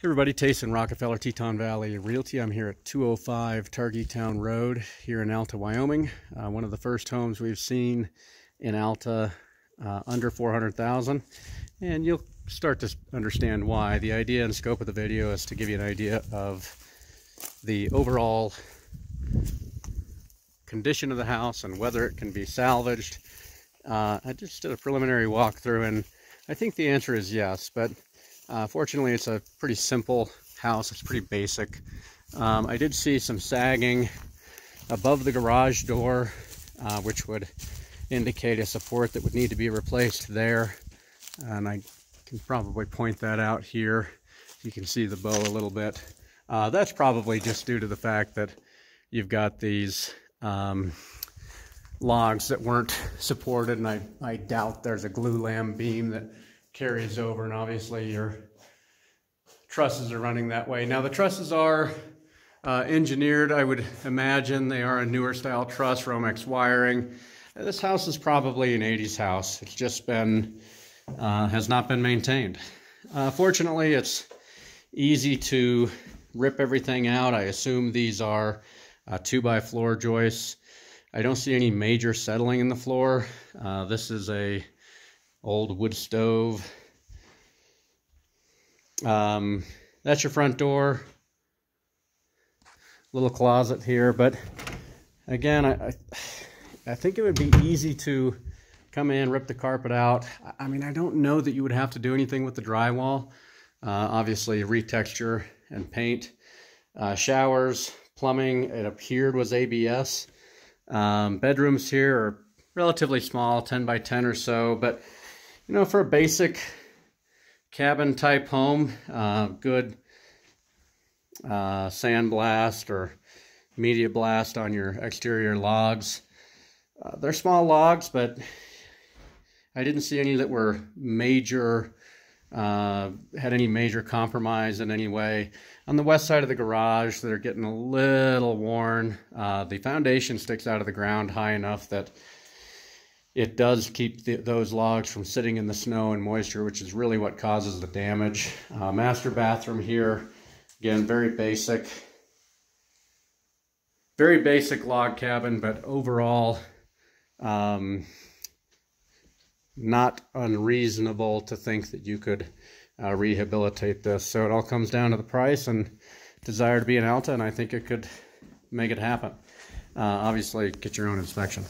Hey everybody, Tayson Rockefeller, Teton Valley Realty. I'm here at 205 Targhee Road here in Alta, Wyoming. Uh, one of the first homes we've seen in Alta uh, under 400,000 and you'll start to understand why. The idea and scope of the video is to give you an idea of the overall condition of the house and whether it can be salvaged. Uh, I just did a preliminary walkthrough and I think the answer is yes, but uh, fortunately, it's a pretty simple house. It's pretty basic. Um, I did see some sagging above the garage door, uh, which would indicate a support that would need to be replaced there. And I can probably point that out here. You can see the bow a little bit. Uh, that's probably just due to the fact that you've got these um, logs that weren't supported, and I, I doubt there's a glulam beam that carries over and obviously your trusses are running that way. Now the trusses are uh, engineered, I would imagine. They are a newer style truss, Romex wiring. This house is probably an 80s house. It's just been, uh, has not been maintained. Uh, fortunately, it's easy to rip everything out. I assume these are uh, two by floor joists. I don't see any major settling in the floor. Uh, this is a old wood stove. Um, that's your front door. Little closet here, but again, I, I, I think it would be easy to come in, rip the carpet out. I mean, I don't know that you would have to do anything with the drywall. Uh, obviously, retexture and paint. Uh, showers, plumbing, it appeared was ABS. Um, bedrooms here are relatively small, 10 by 10 or so, but you know, for a basic cabin type home, uh, good uh, sandblast or media blast on your exterior logs. Uh, they're small logs, but I didn't see any that were major, uh, had any major compromise in any way. On the west side of the garage, they're getting a little worn. Uh, the foundation sticks out of the ground high enough that it does keep the, those logs from sitting in the snow and moisture, which is really what causes the damage. Uh, master bathroom here, again, very basic. Very basic log cabin, but overall, um, not unreasonable to think that you could uh, rehabilitate this. So it all comes down to the price and desire to be an Alta, and I think it could make it happen. Uh, obviously, get your own inspection.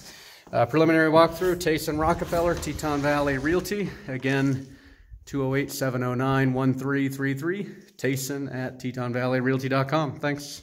Uh, preliminary walkthrough, Tayson Rockefeller, Teton Valley Realty. Again, 208-709-1333. Tayson at TetonValleyRealty.com. Thanks.